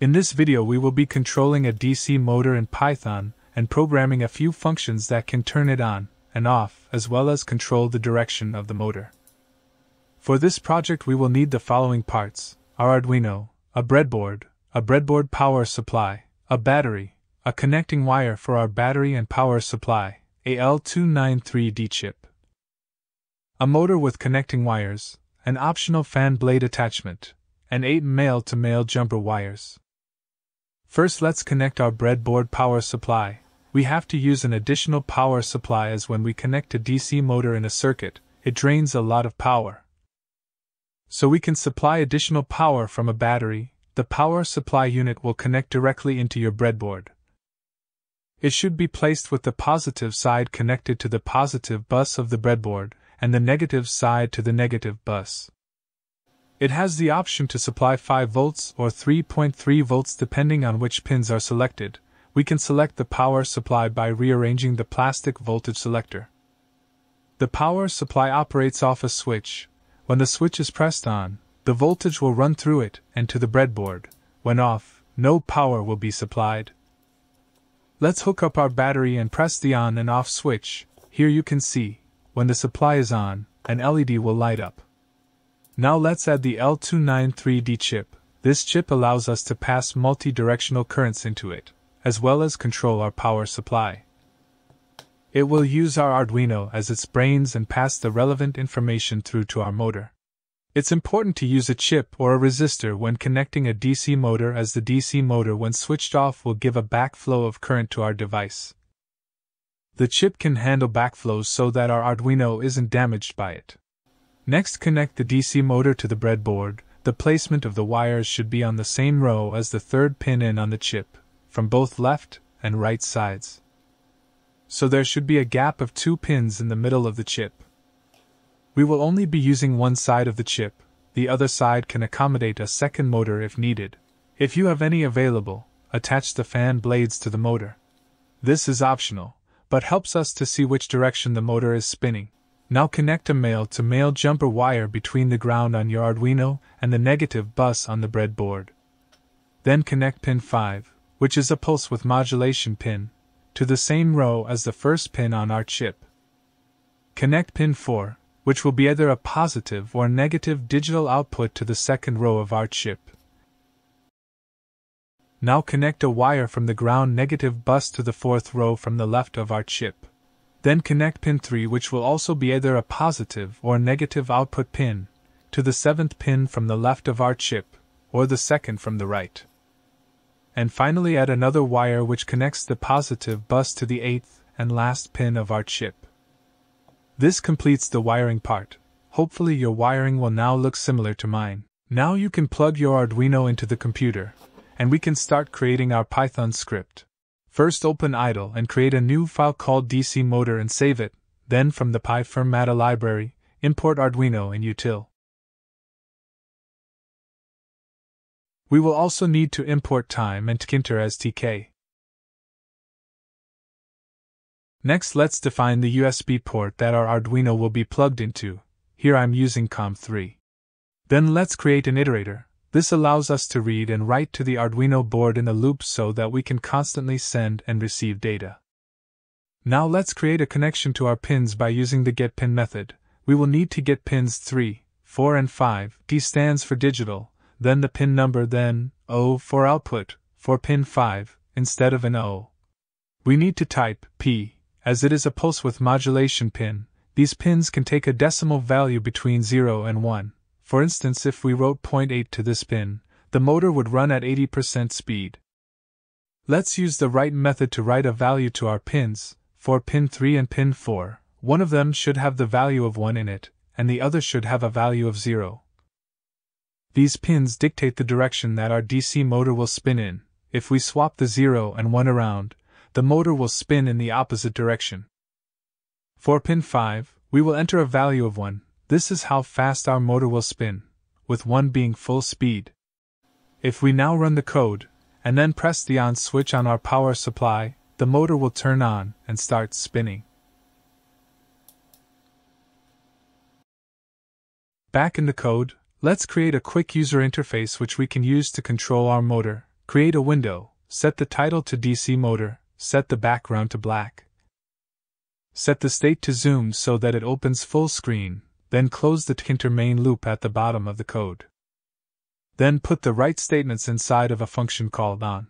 In this video we will be controlling a DC motor in Python and programming a few functions that can turn it on and off as well as control the direction of the motor. For this project we will need the following parts our Arduino, a breadboard, a breadboard power supply, a battery, a connecting wire for our battery and power supply, a L293D chip, a motor with connecting wires, an optional fan blade attachment, and 8 male to male jumper wires. First, let's connect our breadboard power supply. We have to use an additional power supply as when we connect a DC motor in a circuit, it drains a lot of power. So we can supply additional power from a battery. The power supply unit will connect directly into your breadboard. It should be placed with the positive side connected to the positive bus of the breadboard, and the negative side to the negative bus. It has the option to supply 5 volts or 3.3 volts depending on which pins are selected. We can select the power supply by rearranging the plastic voltage selector. The power supply operates off a switch. When the switch is pressed on, the voltage will run through it and to the breadboard. When off, no power will be supplied. Let's hook up our battery and press the on and off switch. Here you can see, when the supply is on, an LED will light up. Now let's add the L293D chip. This chip allows us to pass multi-directional currents into it, as well as control our power supply. It will use our Arduino as its brains and pass the relevant information through to our motor. It's important to use a chip or a resistor when connecting a DC motor as the DC motor when switched off will give a backflow of current to our device. The chip can handle backflows so that our Arduino isn't damaged by it. Next, connect the DC motor to the breadboard. The placement of the wires should be on the same row as the third pin in on the chip, from both left and right sides. So there should be a gap of two pins in the middle of the chip. We will only be using one side of the chip, the other side can accommodate a second motor if needed. If you have any available, attach the fan blades to the motor. This is optional, but helps us to see which direction the motor is spinning. Now connect a male to male jumper wire between the ground on your Arduino and the negative bus on the breadboard. Then connect pin 5, which is a pulse width modulation pin, to the same row as the first pin on our chip. Connect pin 4, which will be either a positive or negative digital output to the second row of our chip. Now connect a wire from the ground negative bus to the fourth row from the left of our chip. Then connect pin 3, which will also be either a positive or negative output pin, to the seventh pin from the left of our chip, or the second from the right. And finally, add another wire which connects the positive bus to the eighth and last pin of our chip. This completes the wiring part. Hopefully, your wiring will now look similar to mine. Now you can plug your Arduino into the computer, and we can start creating our Python script. First open idle and create a new file called DC motor and save it, then from the pyfirmata library, import Arduino and util. We will also need to import time and tkinter as tk. Next let's define the USB port that our Arduino will be plugged into, here I'm using COM3. Then let's create an iterator, this allows us to read and write to the Arduino board in a loop so that we can constantly send and receive data. Now let's create a connection to our pins by using the getPin method. We will need to get pins 3, 4, and 5. D stands for digital, then the pin number, then O for output, for pin 5, instead of an O. We need to type P, as it is a pulse width modulation pin. These pins can take a decimal value between 0 and 1. For instance, if we wrote 0.8 to this pin, the motor would run at 80% speed. Let's use the write method to write a value to our pins, for pin 3 and pin 4. One of them should have the value of 1 in it, and the other should have a value of 0. These pins dictate the direction that our DC motor will spin in. If we swap the 0 and 1 around, the motor will spin in the opposite direction. For pin 5, we will enter a value of 1, this is how fast our motor will spin, with 1 being full speed. If we now run the code, and then press the on switch on our power supply, the motor will turn on and start spinning. Back in the code, let's create a quick user interface which we can use to control our motor. Create a window, set the title to DC motor, set the background to black. Set the state to zoom so that it opens full screen, then close the tkinter main loop at the bottom of the code. Then put the write statements inside of a function called on.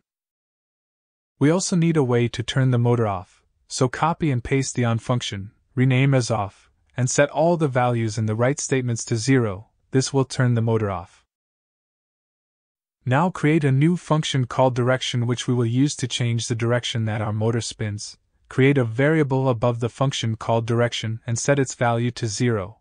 We also need a way to turn the motor off, so copy and paste the on function, rename as off, and set all the values in the write statements to zero, this will turn the motor off. Now create a new function called direction which we will use to change the direction that our motor spins. Create a variable above the function called direction and set its value to 0.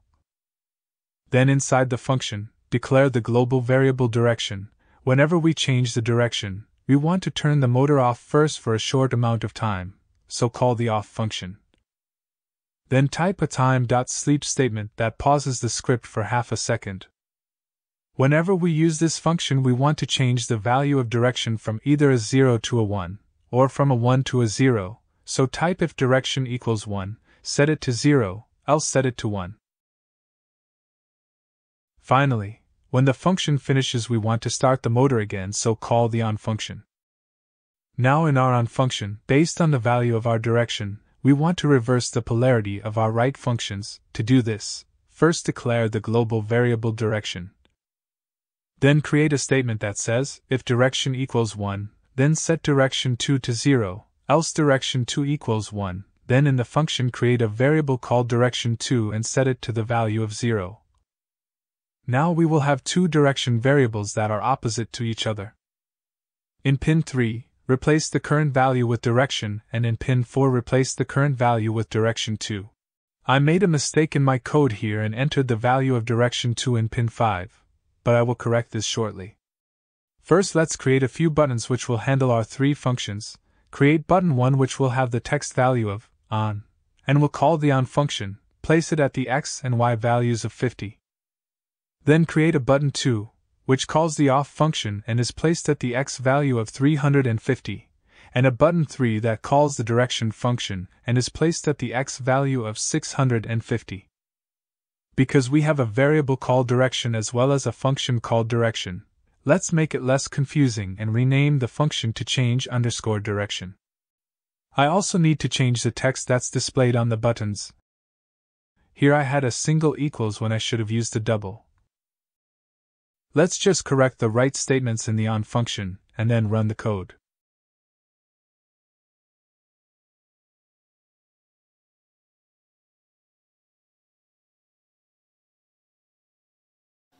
Then inside the function, declare the global variable direction. Whenever we change the direction, we want to turn the motor off first for a short amount of time, so call the off function. Then type a time.sleep statement that pauses the script for half a second. Whenever we use this function, we want to change the value of direction from either a 0 to a 1, or from a 1 to a 0, so type if direction equals 1, set it to 0, else set it to 1. Finally, when the function finishes, we want to start the motor again, so call the on function. Now, in our on function, based on the value of our direction, we want to reverse the polarity of our write functions. To do this, first declare the global variable direction. Then create a statement that says, if direction equals 1, then set direction 2 to 0, else direction 2 equals 1, then in the function create a variable called direction 2 and set it to the value of 0. Now we will have two direction variables that are opposite to each other. In pin 3, replace the current value with direction, and in pin 4, replace the current value with direction 2. I made a mistake in my code here and entered the value of direction 2 in pin 5 but I will correct this shortly. First, let's create a few buttons which will handle our three functions. Create button 1 which will have the text value of on, and we'll call the on function, place it at the x and y values of 50. Then create a button 2, which calls the off function and is placed at the x value of 350, and a button 3 that calls the direction function and is placed at the x value of 650 because we have a variable called direction as well as a function called direction. Let's make it less confusing and rename the function to change underscore direction. I also need to change the text that's displayed on the buttons. Here I had a single equals when I should have used a double. Let's just correct the write statements in the on function and then run the code.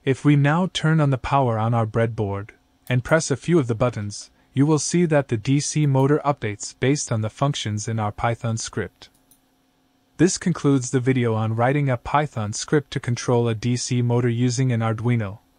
If we now turn on the power on our breadboard and press a few of the buttons, you will see that the DC motor updates based on the functions in our Python script. This concludes the video on writing a Python script to control a DC motor using an Arduino.